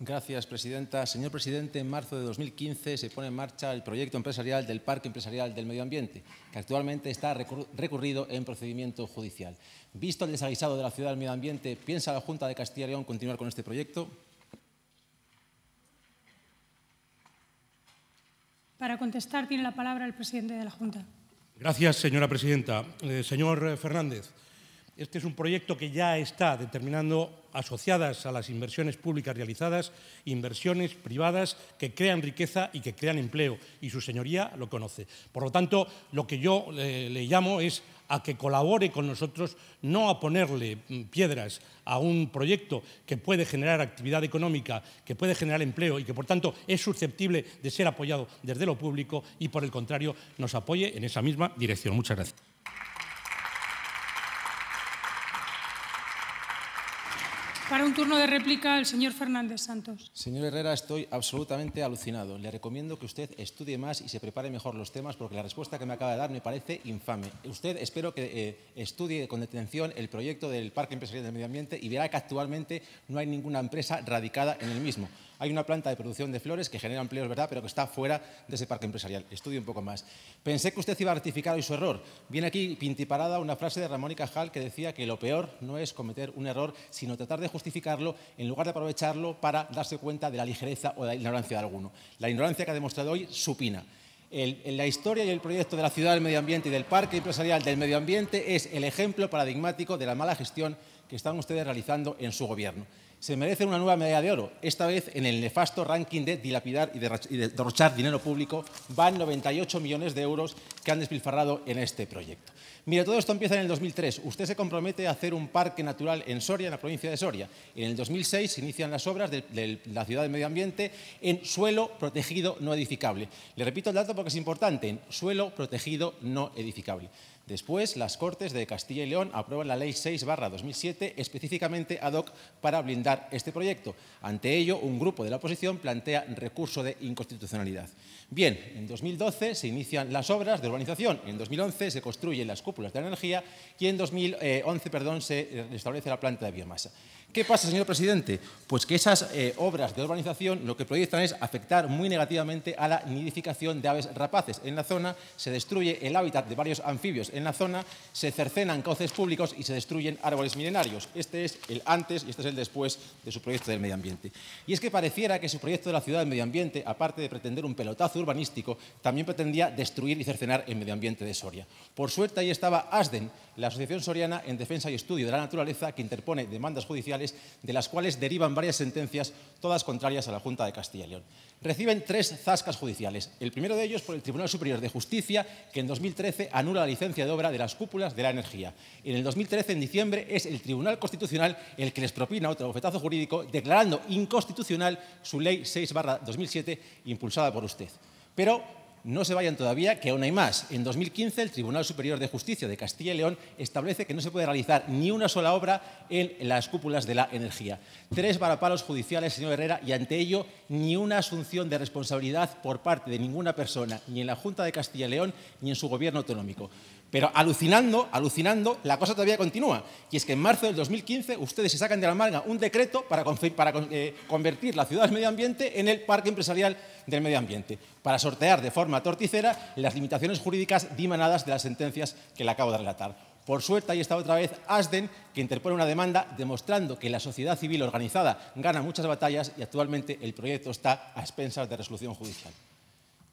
Gracias, presidenta. Señor presidente, en marzo de 2015 se pone en marcha el proyecto empresarial del Parque Empresarial del Medio Ambiente, que actualmente está recurrido en procedimiento judicial. Visto el desaguisado de la ciudad del medio ambiente, ¿piensa la Junta de Castilla y León continuar con este proyecto? Para contestar tiene la palabra el presidente de la Junta. Gracias, señora presidenta. Eh, señor Fernández, este es un proyecto que ya está determinando asociadas a las inversiones públicas realizadas, inversiones privadas que crean riqueza y que crean empleo, y su señoría lo conoce. Por lo tanto, lo que yo le, le llamo es a que colabore con nosotros, no a ponerle mm, piedras a un proyecto que puede generar actividad económica, que puede generar empleo y que, por tanto, es susceptible de ser apoyado desde lo público y, por el contrario, nos apoye en esa misma dirección. Muchas gracias. Para un turno de réplica, el señor Fernández Santos. Señor Herrera, estoy absolutamente alucinado. Le recomiendo que usted estudie más y se prepare mejor los temas porque la respuesta que me acaba de dar me parece infame. Usted espero que eh, estudie con detención el proyecto del Parque Empresarial del Medio Ambiente y verá que actualmente no hay ninguna empresa radicada en el mismo hay una planta de producción de flores que genera empleos, ¿verdad?, pero que está fuera de ese parque empresarial. Estudie un poco más. Pensé que usted iba a rectificar hoy su error. Viene aquí pintiparada una frase de Ramón y Cajal que decía que lo peor no es cometer un error, sino tratar de justificarlo en lugar de aprovecharlo para darse cuenta de la ligereza o de la ignorancia de alguno. La ignorancia que ha demostrado hoy supina. en la historia y el proyecto de la ciudad del medio ambiente y del parque empresarial del medio ambiente es el ejemplo paradigmático de la mala gestión que están ustedes realizando en su gobierno se merece una nueva medalla de oro. Esta vez en el nefasto ranking de dilapidar y de derrochar dinero público van 98 millones de euros que han despilfarrado en este proyecto. Mire, todo esto empieza en el 2003. Usted se compromete a hacer un parque natural en Soria, en la provincia de Soria. En el 2006 se inician las obras de la ciudad del medio ambiente en suelo protegido no edificable. Le repito el dato porque es importante, en suelo protegido no edificable. Después, las Cortes de Castilla y León aprueban la Ley 6-2007 específicamente ad hoc para blindar este proyecto. Ante ello, un grupo de la oposición plantea recurso de inconstitucionalidad. Bien, en 2012 se inician las obras de urbanización, en 2011 se construyen las cúpulas de la energía y en 2011 perdón, se establece la planta de biomasa. ¿Qué pasa, señor presidente? Pues que esas eh, obras de urbanización lo que proyectan es afectar muy negativamente a la nidificación de aves rapaces. En la zona se destruye el hábitat de varios anfibios en la zona, se cercenan cauces públicos y se destruyen árboles milenarios. Este es el antes y este es el después de su proyecto del medio ambiente. Y es que pareciera que su proyecto de la ciudad del medio ambiente, aparte de pretender un pelotazo urbanístico, también pretendía destruir y cercenar el medio ambiente de Soria. Por suerte ahí estaba ASDEN, la Asociación Soriana en Defensa y Estudio de la Naturaleza, que interpone demandas judiciales de las cuales derivan varias sentencias, todas contrarias a la Junta de Castilla y León. Reciben tres zascas judiciales. El primero de ellos por el Tribunal Superior de Justicia, que en 2013 anula la licencia de obra de las cúpulas de la energía. En el 2013, en diciembre, es el Tribunal Constitucional el que les propina otro bofetazo jurídico, declarando inconstitucional su Ley 6-2007, impulsada por usted. Pero no se vayan todavía, que aún hay más. En 2015, el Tribunal Superior de Justicia de Castilla y León establece que no se puede realizar ni una sola obra en las cúpulas de la energía. Tres varapalos judiciales, señor Herrera, y ante ello ni una asunción de responsabilidad por parte de ninguna persona, ni en la Junta de Castilla y León, ni en su gobierno autonómico. Pero alucinando, alucinando, la cosa todavía continúa. Y es que en marzo del 2015 ustedes se sacan de la manga un decreto para, eh, convertir la ciudad del medio ambiente en el parque empresarial del medio ambiente, para sortear de forma torticera las limitaciones jurídicas dimanadas de las sentencias que le acabo de relatar. Por suerte, ahí está otra vez ASDEN, que interpone una demanda demostrando que la sociedad civil organizada gana muchas batallas y actualmente el proyecto está a expensas de resolución judicial.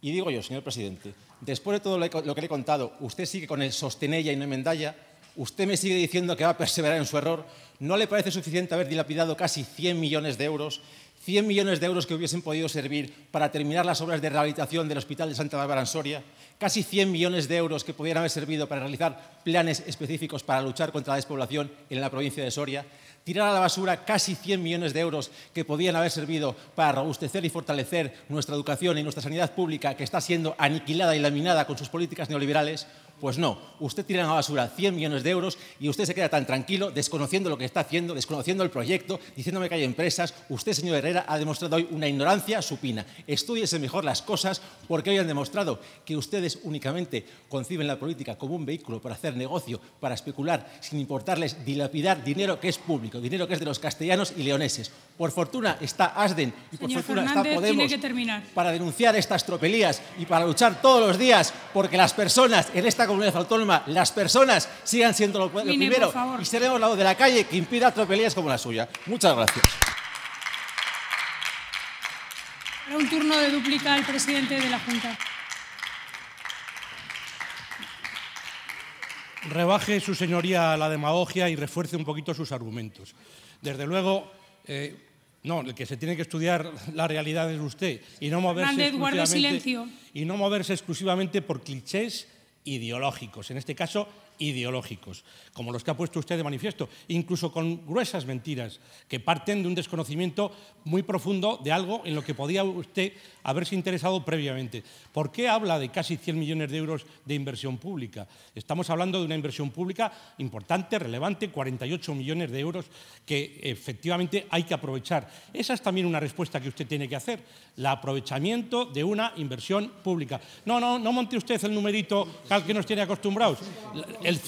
Y digo yo, señor presidente, después de todo lo que le he contado, usted sigue con el sostenella y no emendalla, usted me sigue diciendo que va a perseverar en su error, ¿no le parece suficiente haber dilapidado casi 100 millones de euros? 100 millones de euros que hubiesen podido servir para terminar las obras de rehabilitación del Hospital de Santa Bárbara en Soria, casi 100 millones de euros que pudieran haber servido para realizar planes específicos para luchar contra la despoblación en la provincia de Soria, tirar a la basura casi 100 millones de euros que podían haber servido para robustecer y fortalecer nuestra educación y nuestra sanidad pública que está siendo aniquilada y laminada con sus políticas neoliberales, Pues no, usted tira a la basura 100 millones de euros y usted se queda tan tranquilo desconociendo lo que está haciendo, desconociendo el proyecto, diciéndome que hay empresas. Usted, señor Herrera, ha demostrado hoy una ignorancia supina. Estúdiese mejor las cosas porque hoy han demostrado que ustedes únicamente conciben la política como un vehículo para hacer negocio, para especular, sin importarles dilapidar dinero que es público, dinero que es de los castellanos y leoneses. Por fortuna está Asden y por Señor fortuna Fernández, está Podemos para denunciar estas tropelías y para luchar todos los días porque las personas en esta comunidad autónoma, las personas sigan siendo lo, lo Mine, primero y seremos la voz de la calle que impida tropelías como la suya. Muchas gracias. Para un turno de dúplica al presidente de la Junta. rebaje su señoría la demagogia y refuerce un poquito sus argumentos. Desde luego, eh, no, el que se tiene que estudiar la realidad es usted y no moverse, exclusivamente, silencio. y no moverse exclusivamente por clichés ideológicos, en este caso ideológicos, como los que ha puesto usted de manifiesto, incluso con gruesas mentiras que parten de un desconocimiento muy profundo de algo en lo que podía usted haberse interesado previamente. ¿Por qué habla de casi 100 millones de euros de inversión pública? Estamos hablando de una inversión pública importante, relevante, 48 millones de euros que efectivamente hay que aprovechar. Esa es también una respuesta que usted tiene que hacer, el aprovechamiento de una inversión pública. No, no, no monte usted el numerito al que nos tiene acostumbrados.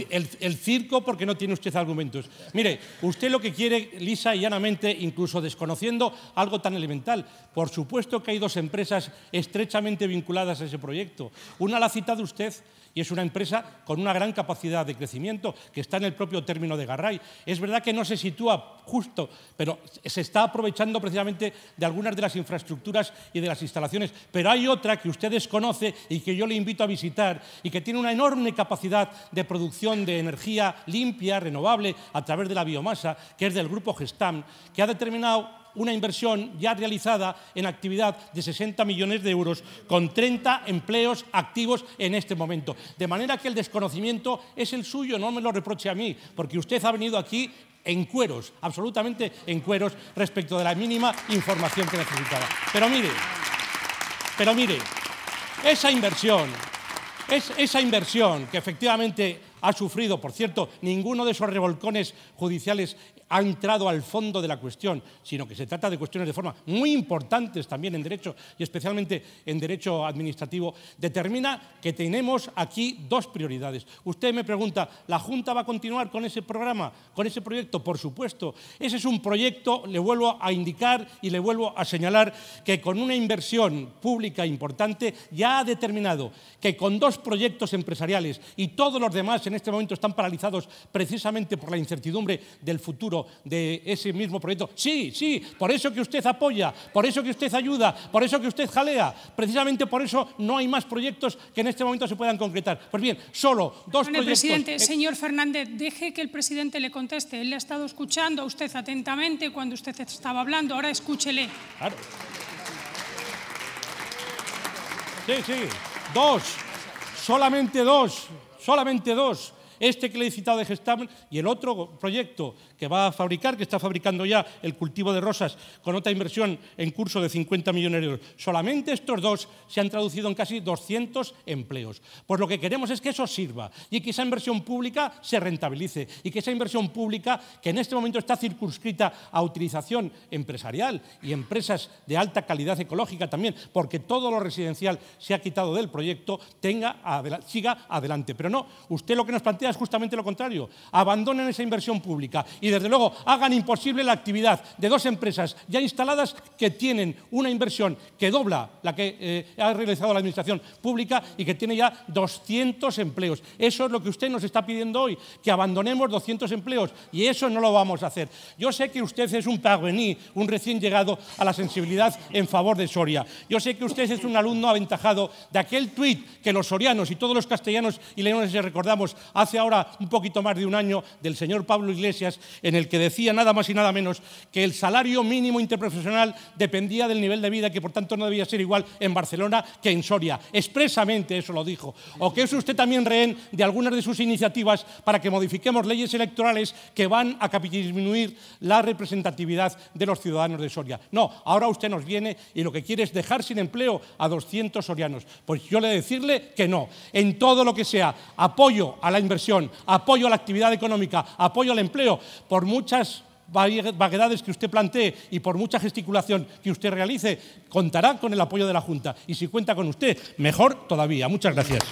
El- circo porque no tiene usted argumentos. Mire, usted lo que quiere, lisa y llanamente, incluso desconociendo algo tan elemental, por supuesto que hay dos empresas estrechamente vinculadas a ese proyecto. Una la ha citado usted y es una empresa con una gran capacidad de crecimiento que está en el propio término de Garray. Es verdad que no se sitúa justo, pero se está aprovechando precisamente de algunas de las infraestructuras y de las instalaciones. Pero hay otra que usted desconoce y que yo le invito a visitar y que tiene una enorme capacidad de producción de energía limpia, renovable, a través de la biomasa, que es del grupo Gestam, que ha determinado una inversión ya realizada en actividad de 60 millones de euros con 30 empleos activos en este momento. De manera que el desconocimiento es el suyo, no me lo reproche a mí, porque usted ha venido aquí en cueros, absolutamente en cueros, respecto de la mínima información que necesitaba. Pero mire, pero mire, esa inversión, es, esa inversión que efectivamente ha sufrido, por cierto, ninguno de esos revolcones judiciales ha entrado al fondo de la cuestión, sino que se trata de cuestiones de forma muy importantes también en derecho y especialmente en derecho administrativo, determina que tenemos aquí dos prioridades. Usted me pregunta, ¿la Junta va a continuar con ese programa, con ese proyecto? Por supuesto. Ese es un proyecto, le vuelvo a indicar y le vuelvo a señalar que con una inversión pública importante ya ha determinado que con dos proyectos empresariales y todos los demás en este momento están paralizados precisamente por la incertidumbre del futuro de ese mismo proyecto. Sí, sí, por eso que usted apoya, por eso que usted ayuda, por eso que usted jalea, precisamente por eso no hay más proyectos que en este momento se puedan concretar. Pues bien, solo dos Perdone, proyectos. presidente, eh, señor Fernández, deje que el presidente le conteste. Él le ha estado escuchando a usted atentamente cuando usted estaba hablando. Ahora escúchele. Claro. Sí, sí. Dos. Solamente dos. Solamente dos. Este que le he citado de Gestam y el otro proyecto que va a fabricar, que está fabricando ya el cultivo de rosas con otra inversión en curso de 50 millones de euros. Solamente estos dos se han traducido en casi 200 empleos. Pues lo que queremos es que eso sirva y que esa inversión pública se rentabilice y que esa inversión pública, que en este momento está circunscrita a utilización empresarial y empresas de alta calidad ecológica también, porque todo lo residencial se ha quitado del proyecto, tenga siga adelante. Pero no, usted lo que nos plantea justamente lo contrario. Abandonen esa inversión pública y desde luego hagan imposible la actividad de dos empresas ya instaladas que tienen una inversión que dobla la que eh, ha realizado la administración pública y que tiene ya 200 empleos. Eso es lo que usted nos está pidiendo hoy, que abandonemos 200 empleos y eso no lo vamos a hacer. Yo sé que usted es un parvení, un recién llegado a la sensibilidad en favor de Soria. Yo sé que usted es un alumno aventajado de aquel tuit que los sorianos y todos los castellanos y leoneses recordamos hace hace ahora un poquito más de un año del señor Pablo Iglesias, en el que decía nada más y nada menos que el salario mínimo interprofesional dependía del nivel de vida que por tanto no debía ser igual en Barcelona que en Soria. Expresamente eso lo dijo. O que es usted también rehén de algunas de sus iniciativas para que modifiquemos leyes electorales que van a disminuir la representatividad de los ciudadanos de Soria. No, ahora usted nos viene y lo que quiere es dejar sin empleo a 200 sorianos. Pues yo le decirle que no. En todo lo que sea apoyo a la apoyo a la actividad económica, apoyo al empleo, por muchas vaguedades que usted plantee y por mucha gesticulación que usted realice, contará con el apoyo de la Junta. Y si cuenta con usted, mejor todavía. Muchas gracias.